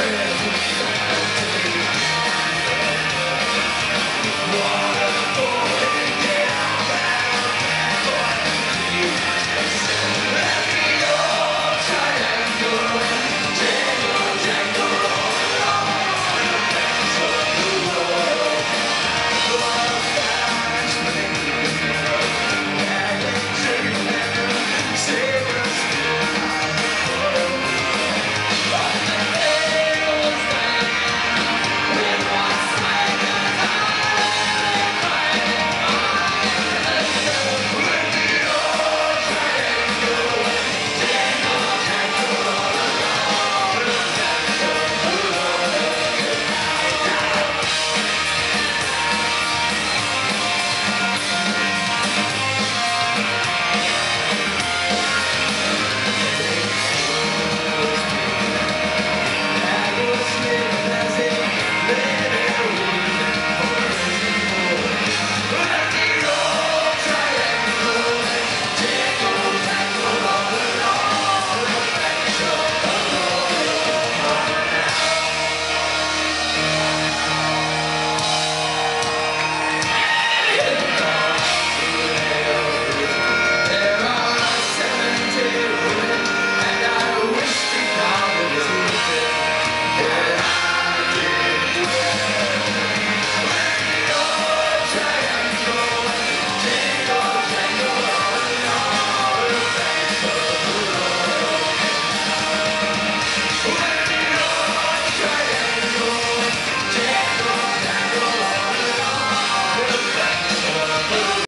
Amen.